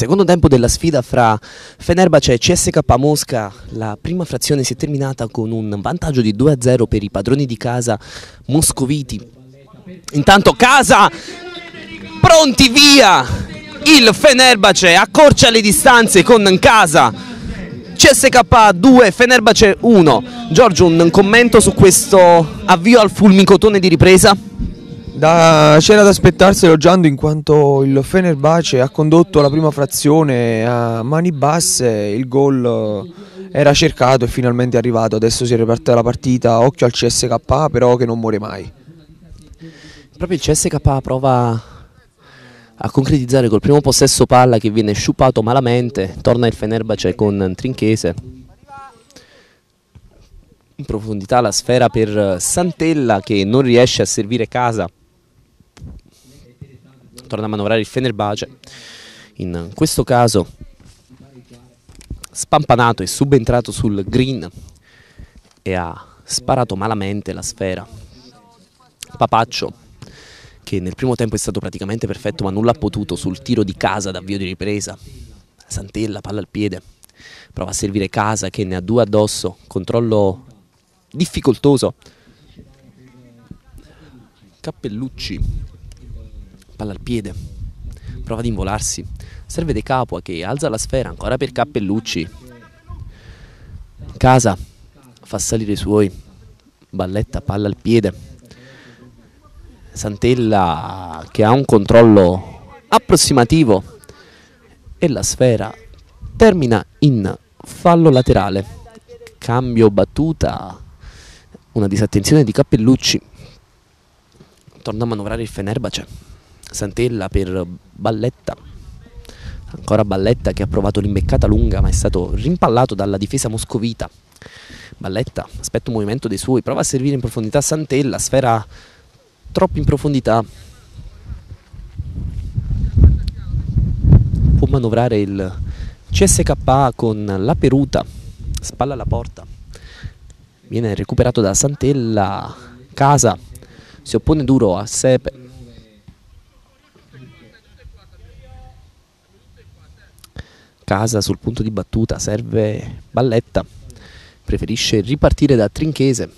secondo tempo della sfida fra Fenerbahce e CSK Mosca, la prima frazione si è terminata con un vantaggio di 2-0 per i padroni di casa moscoviti. Intanto Casa, pronti via! Il Fenerbahce accorcia le distanze con Casa. CSK 2, Fenerbahce 1. Giorgio, un commento su questo avvio al fulmicotone di ripresa? Da, c'era da aspettarselo Giando in quanto il Fenerbahce ha condotto la prima frazione a mani basse, il gol era cercato e finalmente è arrivato, adesso si è ripartita la partita, occhio al CSK però che non muore mai. Proprio il CSK prova a concretizzare col primo possesso palla che viene sciupato malamente, torna il Fenerbahce con Trinchese. In profondità la sfera per Santella che non riesce a servire casa torna a manovrare il Fenerbahce. In questo caso spampanato e subentrato sul green e ha sparato malamente la sfera. Papaccio che nel primo tempo è stato praticamente perfetto ma nulla ha potuto sul tiro di casa d'avvio di ripresa. Santella, palla al piede, prova a servire casa che ne ha due addosso, controllo difficoltoso. Cappellucci palla al piede, prova ad involarsi, serve De Capua che alza la sfera ancora per Cappellucci. Casa fa salire i suoi, Balletta palla al piede. Santella che ha un controllo approssimativo e la sfera termina in fallo laterale. Cambio battuta, una disattenzione di Cappellucci. Torna a manovrare il Fenerbahce. Santella per Balletta. Ancora Balletta che ha provato l'imbeccata lunga ma è stato rimpallato dalla difesa moscovita. Balletta aspetta un movimento dei suoi prova a servire in profondità Santella sfera troppo in profondità. Può manovrare il CSK con la peruta spalla alla porta. Viene recuperato da Santella Casa si oppone duro a Sepe casa sul punto di battuta, serve Balletta, preferisce ripartire da Trinchese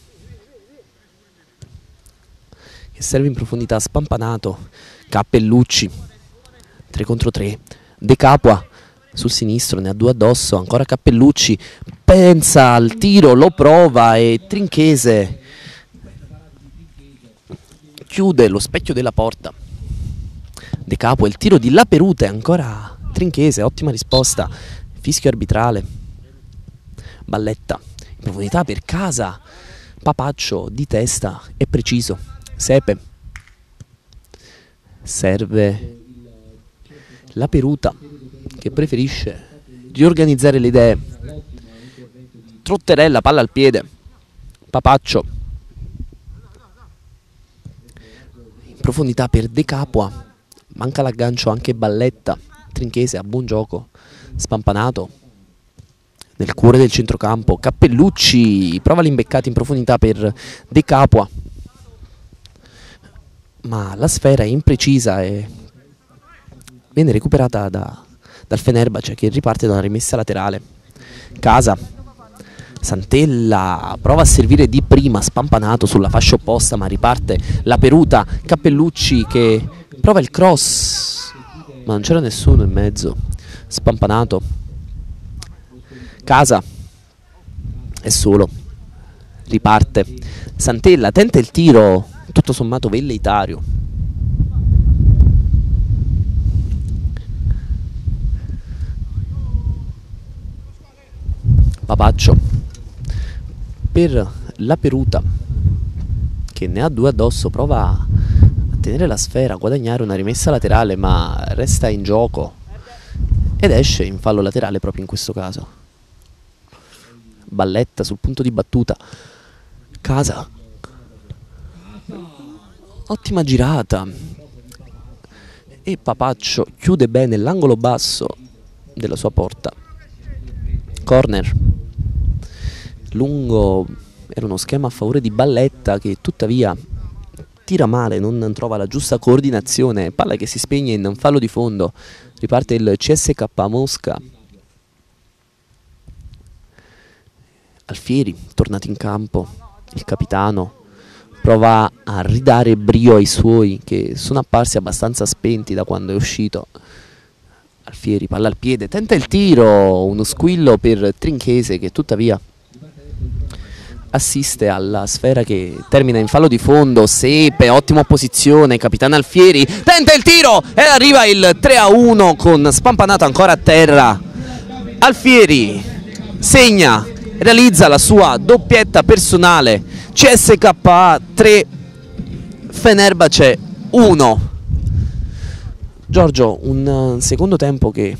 che serve in profondità Spampanato, Cappellucci, 3 contro 3, De Capua sul sinistro, ne ha due addosso, ancora Cappellucci, pensa al tiro, lo prova e Trinchese chiude lo specchio della porta. De Capua, il tiro di La Peruta è ancora Trinchese, ottima risposta. Fischio arbitrale. Balletta. In profondità per casa. Papaccio di testa è preciso. Sepe. Serve la Peruta che preferisce riorganizzare le idee. Trotterella, palla al piede. Papaccio. In profondità per De Capua. Manca l'aggancio anche Balletta. Trinchese a buon gioco, spampanato nel cuore del centrocampo. Cappellucci prova l'imbeccata in profondità per De Capua, ma la sfera è imprecisa e viene recuperata da, dal Fenerbahce che riparte da una rimessa laterale. Casa, Santella prova a servire di prima, spampanato sulla fascia opposta, ma riparte la peruta. Cappellucci che prova il cross ma non c'era nessuno in mezzo, spampanato. Casa è solo, riparte. Santella tenta il tiro, tutto sommato velleitario. Papaccio per la Peruta che ne ha due addosso prova tenere la sfera, guadagnare una rimessa laterale, ma resta in gioco ed esce in fallo laterale proprio in questo caso. Balletta sul punto di battuta. Casa. Ottima girata. E Papaccio chiude bene l'angolo basso della sua porta. Corner. Lungo era uno schema a favore di Balletta che tuttavia tira male, non trova la giusta coordinazione, palla che si spegne in fallo di fondo, riparte il CSK Mosca. Alfieri, tornato in campo, il capitano prova a ridare brio ai suoi che sono apparsi abbastanza spenti da quando è uscito. Alfieri, palla al piede, tenta il tiro, uno squillo per Trinchese che tuttavia assiste alla sfera che termina in fallo di fondo, Sepe, ottima posizione, capitano Alfieri, tenta il tiro e arriva il 3 a 1 con Spampanato ancora a terra. Alfieri segna, realizza la sua doppietta personale, CSKA 3, Fenerbace 1. Giorgio, un secondo tempo che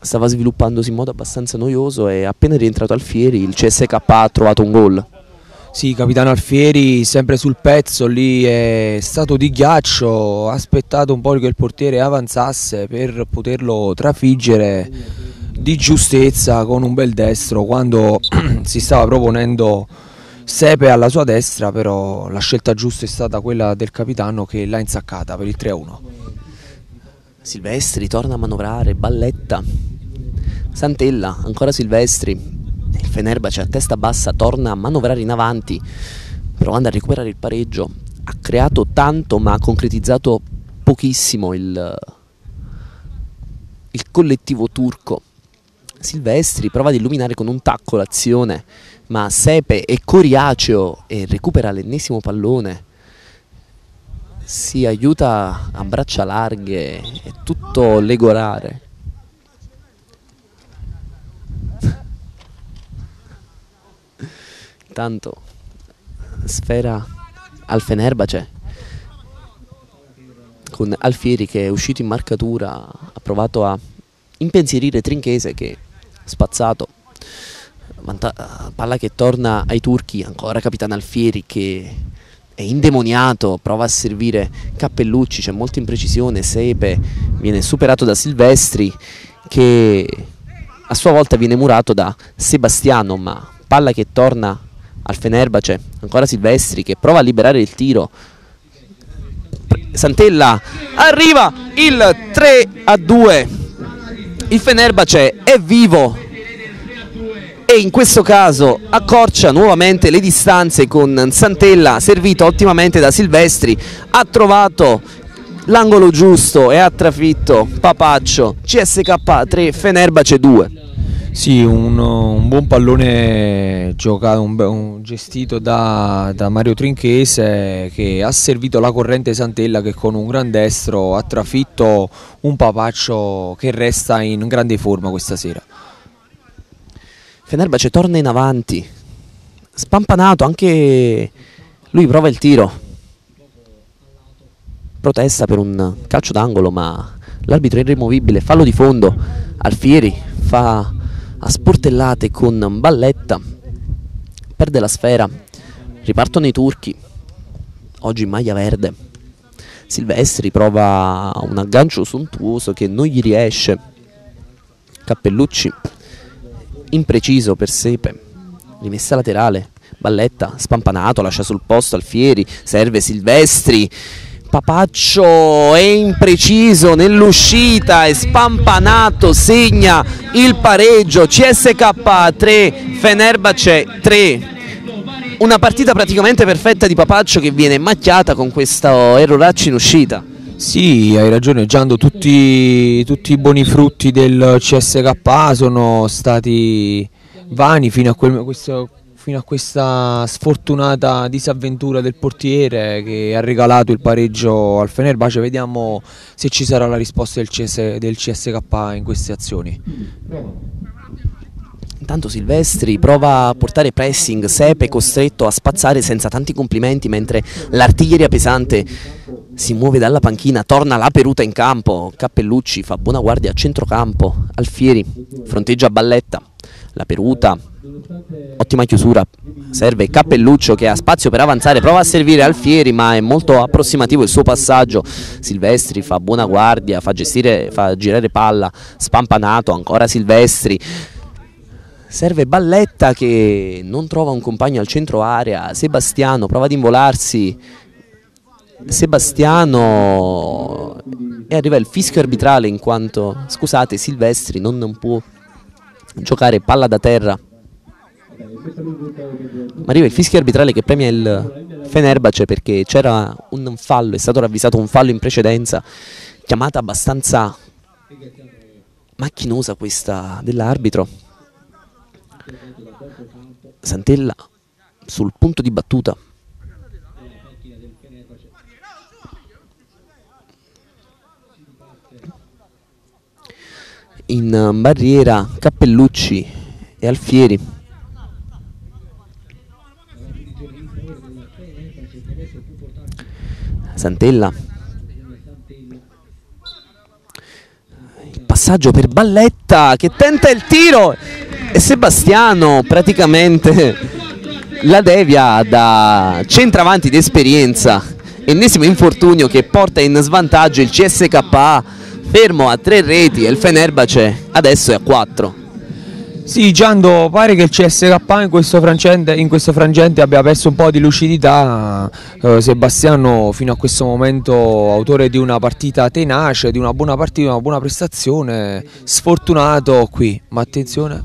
stava sviluppandosi in modo abbastanza noioso e appena rientrato Alfieri il CSK ha trovato un gol. Sì, capitano Alfieri sempre sul pezzo, lì è stato di ghiaccio, ha aspettato un po' che il portiere avanzasse per poterlo trafiggere di giustezza con un bel destro quando si stava proponendo Sepe alla sua destra, però la scelta giusta è stata quella del capitano che l'ha insaccata per il 3-1. Silvestri torna a manovrare, balletta. Santella, ancora Silvestri. Il Fenerbahce a testa bassa torna a manovrare in avanti, provando a recuperare il pareggio. Ha creato tanto ma ha concretizzato pochissimo il, il collettivo turco. Silvestri prova ad illuminare con un tacco l'azione, ma Sepe è coriaceo e recupera l'ennesimo pallone. Si aiuta a braccia larghe, è tutto legorare. Intanto sfera al Fenerbace con Alfieri che è uscito in marcatura, ha provato a impensierire Trinchese che spazzato. Palla che torna ai turchi ancora capitano Alfieri che è indemoniato prova a servire Cappellucci c'è molta imprecisione Sepe viene superato da Silvestri che a sua volta viene murato da Sebastiano ma palla che torna al Fenerbace ancora Silvestri che prova a liberare il tiro. Santella arriva il 3 a 2 il Fenerbace è vivo. E in questo caso accorcia nuovamente le distanze con Santella servito ottimamente da Silvestri. Ha trovato l'angolo giusto e ha trafitto Papaccio. CSK 3 Fenerbace 2 sì, un, un, buon pallone giocato, un, un gestito da, da, Mario Trinchese che ha servito la corrente Santella che con un gran destro ha trafitto un papaccio che resta in grande forma questa sera. Fenerbace torna in avanti, spampanato, anche lui prova il tiro, protesta per un calcio d'angolo ma l'arbitro è irremovibile, fallo di fondo, Alfieri fa a sportellate con Balletta, perde la sfera, ripartono i turchi, oggi maglia verde. Silvestri prova un aggancio sontuoso che non gli riesce. Cappellucci, impreciso per Sepe, rimessa laterale, Balletta, spampanato, lascia sul posto Alfieri, serve Silvestri, Papaccio è impreciso nell'uscita, è spampanato, segna il pareggio, CSK 3, Fenerbace 3. Una partita praticamente perfetta di Papaccio che viene macchiata con questo erroraccio in uscita. Sì, hai ragione Giando, tutti, tutti i buoni frutti del CSK sono stati vani fino a quel, questo, fino a questa sfortunata disavventura del portiere che ha regalato il pareggio al Fenerbahce. Vediamo se ci sarà la risposta del, CS, del CSK in queste azioni. Intanto Silvestri prova a portare pressing, Sepe costretto a spazzare senza tanti complimenti mentre l'artiglieria pesante si muove dalla panchina, torna la Peruta in campo, Cappellucci fa buona guardia a centrocampo, Alfieri fronteggia Balletta, la Peruta. Ottima chiusura. Serve Cappelluccio che ha spazio per avanzare. Prova a servire Alfieri ma è molto approssimativo il suo passaggio. Silvestri fa buona guardia fa, gestire, fa girare palla. Spampanato ancora Silvestri. Serve Balletta che non trova un compagno al centro area. Sebastiano prova ad involarsi. Sebastiano e arriva il fischio arbitrale in quanto, scusate, Silvestri non, non può giocare palla da terra. Ma arriva il fischio arbitrale che premia il Fenerbace perché c'era un fallo, è stato ravvisato un fallo in precedenza, chiamata abbastanza macchinosa questa dell'arbitro. Santella sul punto di battuta. In barriera Cappellucci e Alfieri. Santella. Il passaggio per Balletta che tenta il tiro e Sebastiano praticamente la devia da centravanti di esperienza. Ennesimo infortunio che porta in svantaggio il CSKA fermo a tre reti e il Fenerbace adesso è a quattro. Sì, Giando, pare che il CSK in questo frangente, in questo frangente abbia perso un po' di lucidità. Eh, Sebastiano, fino a questo momento, autore di una partita tenace, di una buona partita, una buona prestazione, sfortunato qui. Ma attenzione,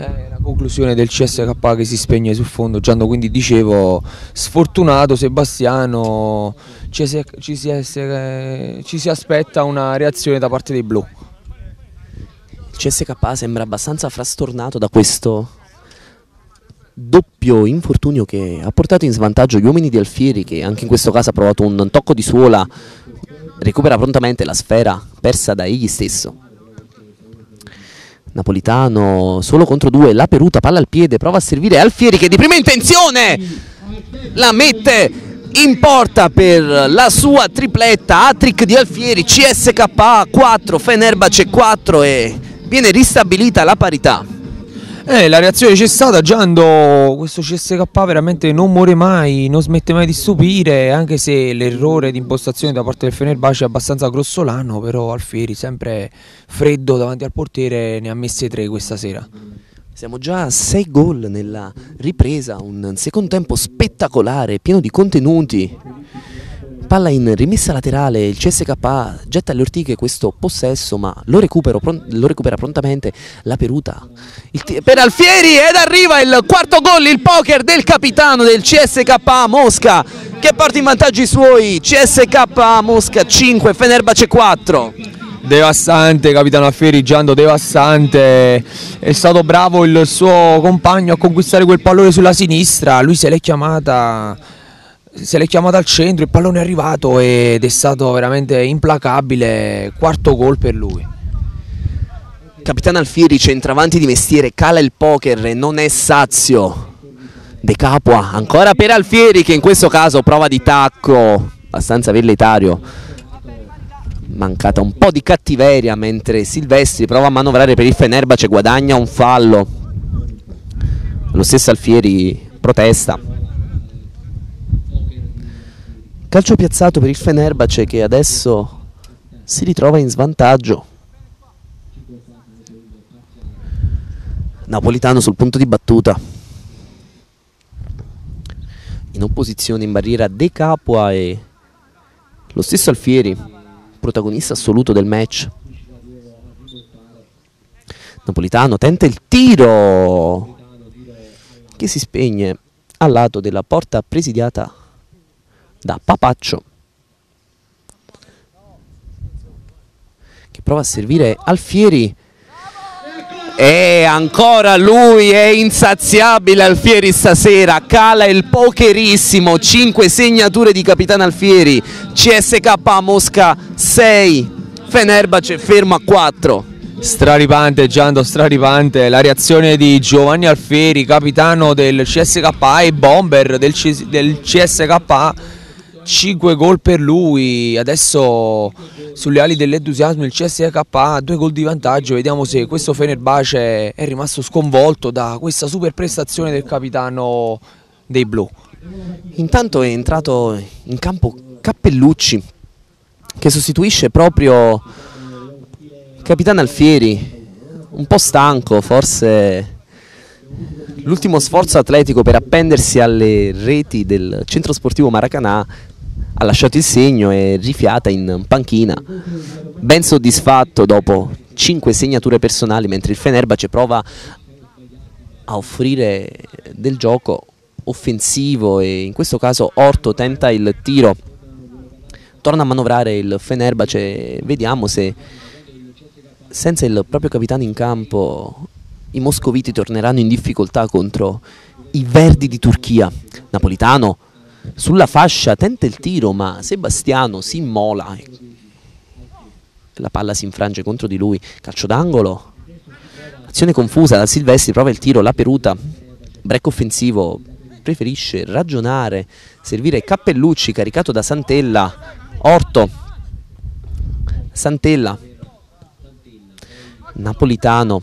è la conclusione del CSK che si spegne sul fondo. Giando, quindi dicevo, sfortunato Sebastiano, ci si, ci si, ci si aspetta una reazione da parte dei blu. CSK sembra abbastanza frastornato da questo doppio infortunio che ha portato in svantaggio gli uomini di Alfieri che anche in questo caso ha provato un tocco di suola, recupera prontamente la sfera persa da egli stesso. Napolitano solo contro due, la Peruta palla al piede, prova a servire Alfieri che di prima intenzione la mette in porta per la sua tripletta, hat-trick di Alfieri, CSK 4, Fenerbace 4 e viene ristabilita la parità. Eh, la reazione c'è stata, Giando, questo CSK veramente non muore mai, non smette mai di stupire, anche se l'errore di impostazione da parte del Fenerbahce è abbastanza grossolano, però Alfieri sempre freddo davanti al portiere ne ha messe tre questa sera. Siamo già a 6 gol nella ripresa, un secondo tempo spettacolare, pieno di contenuti palla in rimessa laterale, il CSK getta alle ortiche questo possesso ma lo, lo recupera prontamente la Peruta. Per Alfieri ed arriva il quarto gol, il poker del capitano del CSK Mosca che porta in vantaggio i suoi, CSK Mosca 5, Fenerbace 4 devastante capitano Alfieri Giando devastante. È stato bravo il suo compagno a conquistare quel pallone sulla sinistra. Lui se l'è chiamata se l'è chiamata al centro, il pallone è arrivato ed è stato veramente implacabile, quarto gol per lui. Capitano Alfieri centravanti di mestiere, cala il poker non è sazio. De Capua, ancora per Alfieri che in questo caso prova di tacco, abbastanza velleitario. Mancata un po' di cattiveria mentre Silvestri prova a manovrare per il Fenerbace, guadagna un fallo. Lo stesso Alfieri protesta. Calcio piazzato per il Fenerbace che adesso si ritrova in svantaggio. Napolitano sul punto di battuta. In opposizione in barriera De Capua e lo stesso Alfieri, protagonista assoluto del match. Napolitano tenta il tiro che si spegne al lato della porta presidiata da Papaccio che prova a servire Alfieri. E ancora lui è insaziabile Alfieri stasera, cala il pokerissimo, 5 segnature di capitano Alfieri, CSK Mosca 6, Fenerbace fermo a 4. Straripante Giando, straripante. La reazione di Giovanni Alfieri, capitano del CSKA e bomber del, C del CSKA 5 gol per lui, adesso sulle ali dell'entusiasmo il CSK ha due gol di vantaggio, vediamo se questo Fenerbahce è rimasto sconvolto da questa super prestazione del capitano dei blu. Intanto è entrato in campo Cappellucci che sostituisce proprio capitano Alfieri, un po' stanco, forse l'ultimo sforzo atletico per appendersi alle reti del centro sportivo Maracanà ha lasciato il segno e rifiata in panchina, ben soddisfatto dopo 5 segnature personali, mentre il Fenerbahce prova a offrire del gioco offensivo e in questo caso Orto tenta il tiro, torna a manovrare il Fenerbahce, vediamo se senza il proprio capitano in campo i moscoviti torneranno in difficoltà contro i verdi di Turchia. Napolitano sulla fascia tenta il tiro ma Sebastiano si immola la palla si infrange contro di lui. Calcio d'angolo. Azione confusa da Silvestri prova il tiro la Peruta. Break offensivo. Preferisce ragionare servire Cappellucci caricato da Santella. Orto. Santella. Napolitano.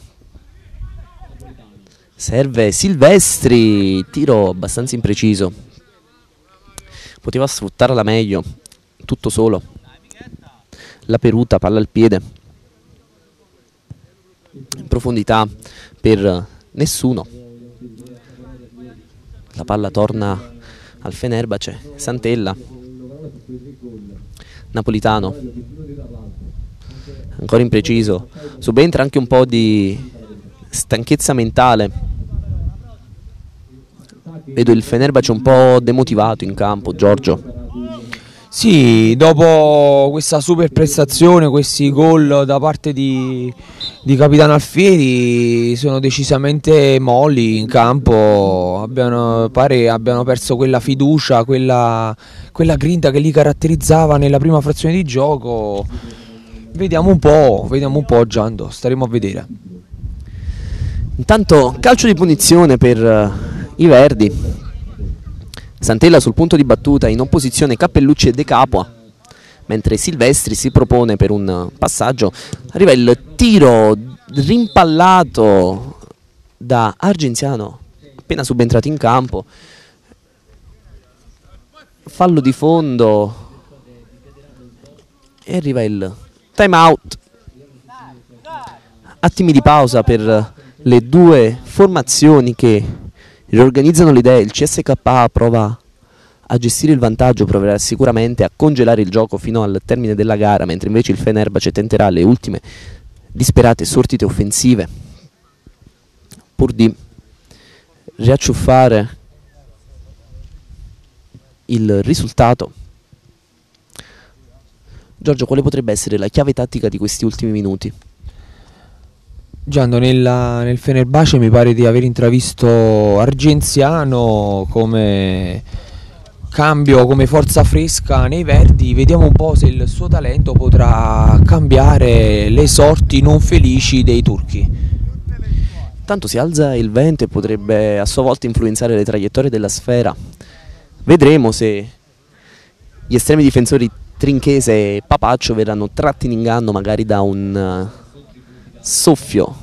Serve Silvestri. Tiro abbastanza impreciso poteva sfruttarla meglio, tutto solo. La peruta, palla al piede. In profondità per nessuno. La palla torna al Fenerbace, Santella. Napolitano. Ancora impreciso. Subentra anche un po' di stanchezza mentale Vedo il Fenerbahce un po' demotivato in campo, Giorgio. Sì, dopo questa super prestazione, questi gol da parte di, di Capitano Alfieri sono decisamente molli in campo, abbiano, pare abbiano perso quella fiducia, quella, quella grinta che li caratterizzava nella prima frazione di gioco. Vediamo un po', vediamo un po' Giando, staremo a vedere. Intanto calcio di punizione per i Verdi. Santella sul punto di battuta in opposizione Cappellucci e De Capua, mentre Silvestri si propone per un passaggio. Arriva il tiro rimpallato da Argenziano, appena subentrato in campo. Fallo di fondo e arriva il time out. Attimi di pausa per le due formazioni che riorganizzano le idee, il CSKA prova a gestire il vantaggio, proverà sicuramente a congelare il gioco fino al termine della gara, mentre invece il Fenerbahce tenterà le ultime disperate sortite offensive pur di riacciuffare il risultato. Giorgio, quale potrebbe essere la chiave tattica di questi ultimi minuti? Giando, nella, nel Fenerbahce mi pare di aver intravisto Argenziano come cambio, come forza fresca nei Verdi. Vediamo un po' se il suo talento potrà cambiare le sorti non felici dei turchi. Tanto si alza il vento e potrebbe a sua volta influenzare le traiettorie della sfera. Vedremo se gli estremi difensori Trinchese e Papaccio verranno tratti in inganno magari da un soffio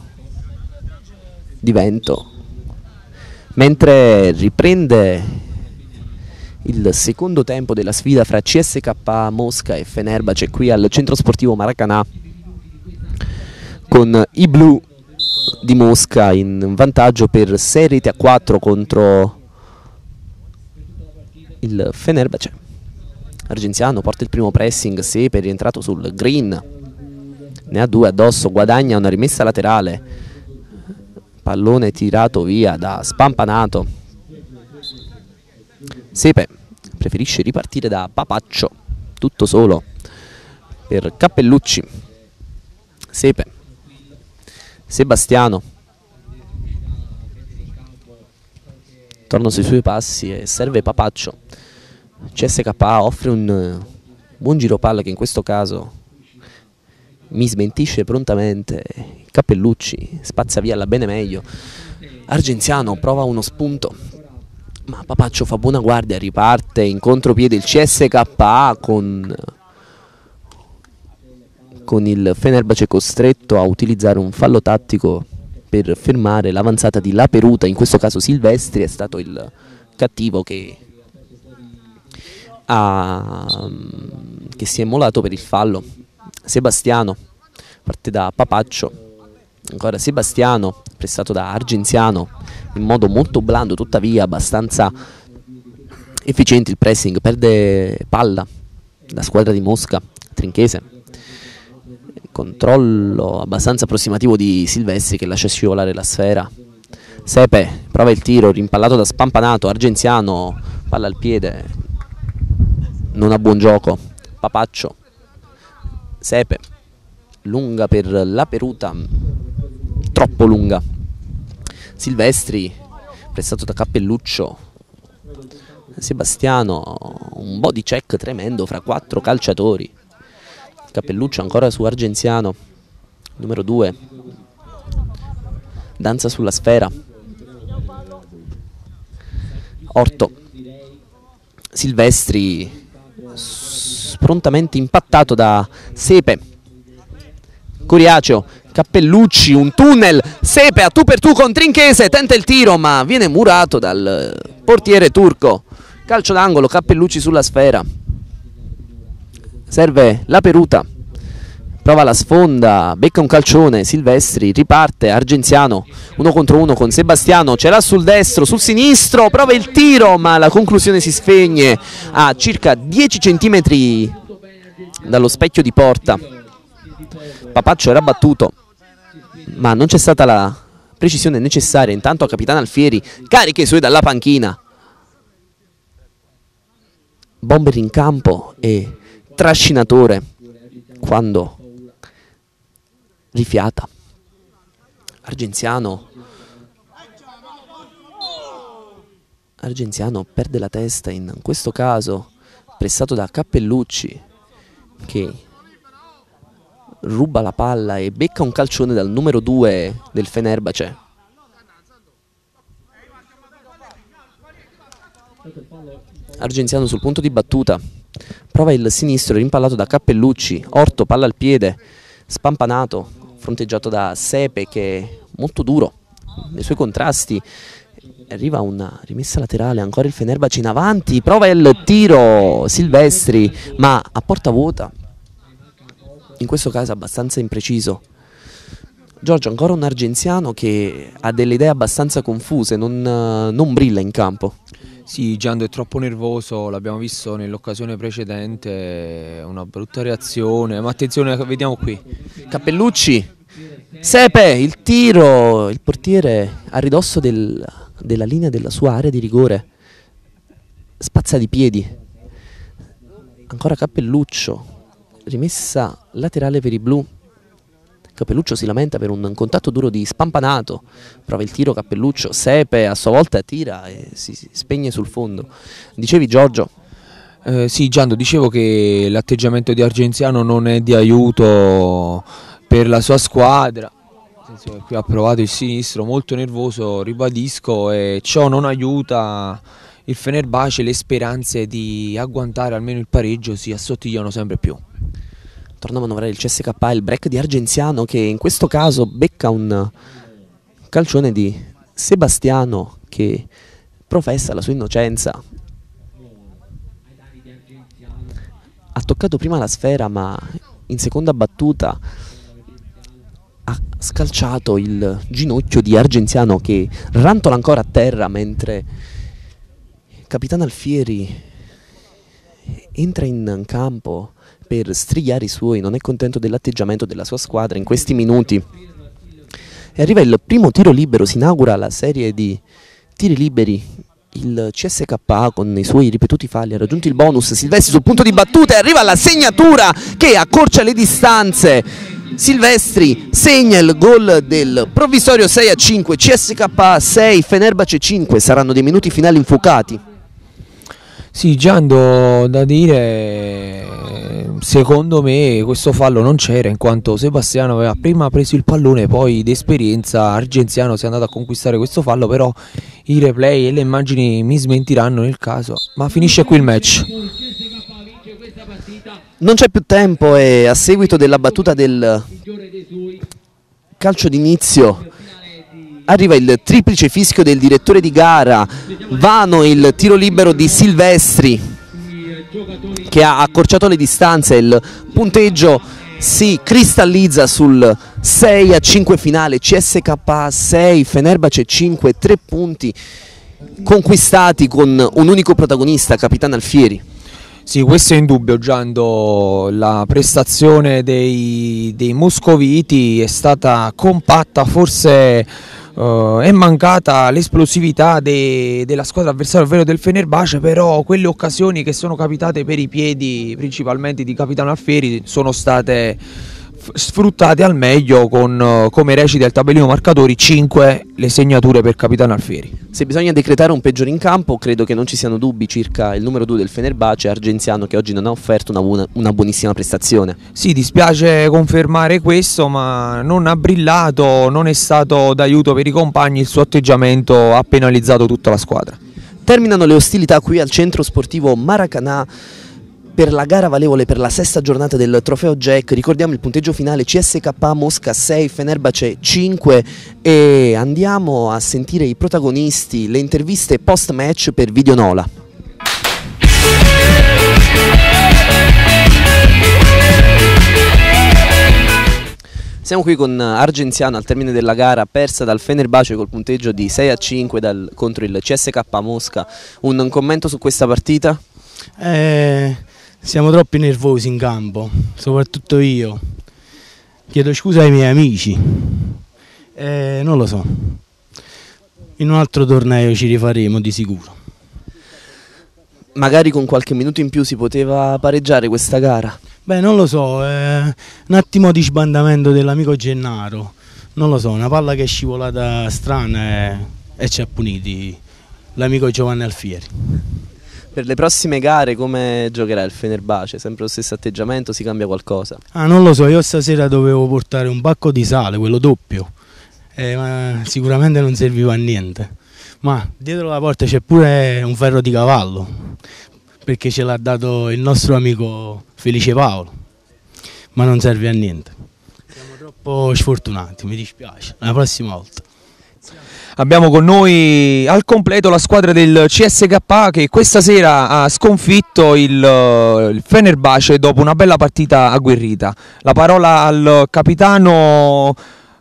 di vento mentre riprende il secondo tempo della sfida fra CSK Mosca e Fenerbahce qui al centro sportivo Maracanã con i blu di Mosca in vantaggio per 6 reti a 4 contro il Fenerbahce. Argenziano porta il primo pressing Sepe rientrato sul green ne ha due addosso, guadagna una rimessa laterale, pallone tirato via da Spampanato. Sepe preferisce ripartire da Papaccio, tutto solo per Cappellucci. Sepe, Sebastiano, torna sui suoi passi e serve Papaccio. CSKA offre un buon giro palla che in questo caso mi smentisce prontamente Cappellucci, spazza via la bene meglio. Argenziano prova uno spunto, ma Papaccio fa buona guardia, riparte in contropiede il CSKA con, con il Fenerbahce costretto a utilizzare un fallo tattico per fermare l'avanzata di La Peruta, in questo caso Silvestri è stato il cattivo che, ha, che si è molato per il fallo. Sebastiano parte da Papaccio, ancora Sebastiano, prestato da Argenziano, in modo molto blando, tuttavia abbastanza efficiente il pressing, perde palla, la squadra di Mosca, Trinchese. Controllo abbastanza approssimativo di Silvestri che lascia scivolare la sfera. Sepe prova il tiro, rimpallato da Spampanato, Argenziano, palla al piede, non ha buon gioco. Papaccio, Sepe, lunga per la Peruta, troppo lunga. Silvestri, prestato da Cappelluccio, Sebastiano, un body check tremendo fra quattro calciatori. Cappelluccio ancora su Argenziano, numero 2. Danza sulla sfera. Orto. Silvestri prontamente impattato da Sepe. Coriaceo, Cappellucci, un tunnel, Sepe a tu per tu con Trinchese, tenta il tiro ma viene murato dal portiere turco. Calcio d'angolo, Cappellucci sulla sfera. Serve la Peruta. Prova la sfonda, becca un calcione, Silvestri, riparte, Argenziano, uno contro uno con Sebastiano, ce l'ha sul destro, sul sinistro, prova il tiro, ma la conclusione si spegne a circa 10 cm dallo specchio di porta. Papaccio era battuto, ma non c'è stata la precisione necessaria. Intanto Capitano Alfieri carica i suoi dalla panchina. Bomber in campo e trascinatore quando rifiata. Argenziano Argenziano perde la testa in questo caso pressato da Cappellucci che ruba la palla e becca un calcione dal numero 2 del Fenerbace. Argenziano sul punto di battuta, prova il sinistro rimpallato da Cappellucci, Orto palla al piede, spampanato, fronteggiato da Sepe che è molto duro nei suoi contrasti. Arriva una rimessa laterale, ancora il Fenerbace in avanti, prova il tiro Silvestri ma a porta vuota in questo caso abbastanza impreciso. Giorgio, ancora un argenziano che ha delle idee abbastanza confuse, non, non brilla in campo. Sì, Giando è troppo nervoso, l'abbiamo visto nell'occasione precedente, una brutta reazione, ma attenzione, vediamo qui. Cappellucci, Sepe, il tiro, il portiere a ridosso del, della linea della sua area di rigore, spazza di piedi, ancora Cappelluccio, rimessa laterale per i blu. Cappelluccio si lamenta per un contatto duro di spampanato, prova il tiro Cappelluccio, Sepe a sua volta tira e si spegne sul fondo. Dicevi Giorgio? Eh, sì Giando, dicevo che l'atteggiamento di Argenziano non è di aiuto per la sua squadra, qui ha provato il sinistro, molto nervoso, ribadisco, e ciò non aiuta il Fenerbace, le speranze di agguantare almeno il pareggio si assottigliano sempre più torna a manovrare il CSK, il break di Argenziano che in questo caso becca un calcione di Sebastiano che professa la sua innocenza. Ha toccato prima la sfera ma in seconda battuta ha scalciato il ginocchio di Argenziano che rantola ancora a terra mentre Capitano Alfieri entra in campo per strigliare i suoi, non è contento dell'atteggiamento della sua squadra in questi minuti. E arriva il primo tiro libero, si inaugura la serie di tiri liberi. Il CSK con i suoi ripetuti falli ha raggiunto il bonus, Silvestri sul punto di battuta e arriva la segnatura che accorcia le distanze. Silvestri segna il gol del provvisorio 6 a 5, CSK 6, Fenerbace 5, saranno dei minuti finali infuocati. Sì, Giando, da dire, secondo me questo fallo non c'era in quanto Sebastiano aveva prima preso il pallone, poi d'esperienza Argenziano si è andato a conquistare questo fallo, però i replay e le immagini mi smentiranno nel caso, ma finisce qui il match. Non c'è più tempo e a seguito della battuta del calcio d'inizio arriva il triplice fischio del direttore di gara, vano il tiro libero di Silvestri che ha accorciato le distanze, il punteggio si cristallizza sul 6 a 5 finale, CSK 6, Fenerbace 5, 3 punti conquistati con un unico protagonista, Capitano Alfieri. Sì, questo è indubbio Giando, la prestazione dei, dei moscoviti è stata compatta, forse uh, è mancata l'esplosività de, della squadra avversaria, ovvero del Fenerbahce, però quelle occasioni che sono capitate per i piedi principalmente di Capitano Alfieri sono state sfruttate al meglio con, come recita il tabellino marcatori, 5 le segnature per Capitano Alfieri. Se bisogna decretare un peggiore in campo, credo che non ci siano dubbi circa il numero 2 del Fenerbahce, Argenziano, che oggi non ha offerto una, buona, una buonissima prestazione. Sì, dispiace confermare questo, ma non ha brillato, non è stato d'aiuto per i compagni, il suo atteggiamento ha penalizzato tutta la squadra. Terminano le ostilità qui al centro sportivo Maracanã per la gara valevole per la sesta giornata del trofeo Jack. Ricordiamo il punteggio finale CSK Mosca 6, Fenerbahce 5 e andiamo a sentire i protagonisti, le interviste post match per Videonola. Siamo qui con Argenziano al termine della gara persa dal Fenerbahce col punteggio di 6 a 5 dal, contro il CSK Mosca. Un commento su questa partita? Eh, siamo troppo nervosi in campo, soprattutto io. Chiedo scusa ai miei amici. Eh, non lo so. In un altro torneo ci rifaremo di sicuro. Magari con qualche minuto in più si poteva pareggiare questa gara? Beh, non lo so, eh, un attimo di sbandamento dell'amico Gennaro. Non lo so, una palla che è scivolata strana e, e ci ha puniti l'amico Giovanni Alfieri. Per le prossime gare come giocherà il Fenerbahce? Sempre lo stesso atteggiamento, si cambia qualcosa? Ah, non lo so, io stasera dovevo portare un pacco di sale, quello doppio, eh, ma sicuramente non serviva a niente. Ma dietro la porta c'è pure un ferro di cavallo, perché ce l'ha dato il nostro amico Felice Paolo, ma non serve a niente. Siamo troppo sfortunati, mi dispiace, la prossima volta. Abbiamo con noi al completo la squadra del CSK che questa sera ha sconfitto il, il Fenerbahce dopo una bella partita agguerrita. La parola al capitano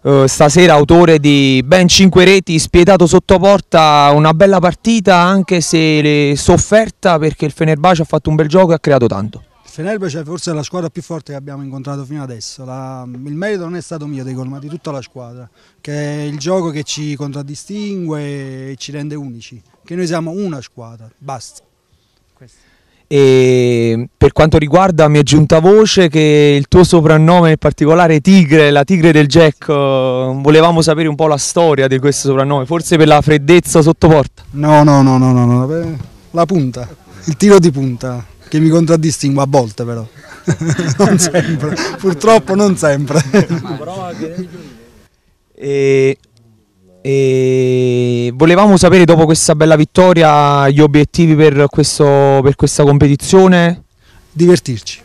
eh, stasera autore di ben 5 reti, spietato sotto porta, una bella partita anche se sofferta perché il Fenerbahce ha fatto un bel gioco e ha creato tanto. Fenerbahce è forse la squadra più forte che abbiamo incontrato fino adesso. La, il merito non è stato mio dei gol, ma di tutta la squadra, che è il gioco che ci contraddistingue e ci rende unici, che noi siamo una squadra, basta. E per quanto riguarda mi è giunta voce che il tuo soprannome in particolare Tigre, la Tigre del Jack, volevamo sapere un po' la storia di questo soprannome, forse per la freddezza sotto porta? No, no, no, no, no, no. la punta, il tiro di punta che mi contraddistingue a volte però, non sempre, purtroppo non sempre. e, e volevamo sapere dopo questa bella vittoria gli obiettivi per, questo, per questa competizione? Divertirci,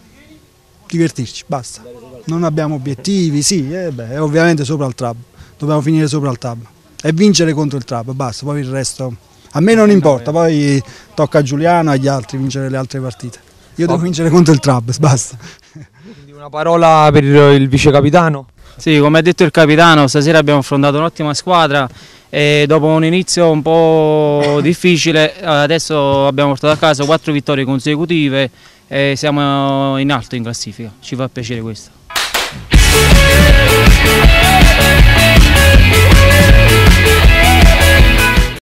divertirci, basta. Non abbiamo obiettivi, sì, eh beh, ovviamente sopra il trap, dobbiamo finire sopra il tab e vincere contro il trap, basta, poi il resto a me non eh, importa, eh. poi tocca a Giuliano e agli altri vincere le altre partite. Io devo vincere contro il Trabs, basta. Quindi una parola per il vice capitano? Sì, come ha detto il capitano, stasera abbiamo affrontato un'ottima squadra e dopo un inizio un po' difficile adesso abbiamo portato a casa quattro vittorie consecutive e siamo in alto in classifica, ci fa piacere questo.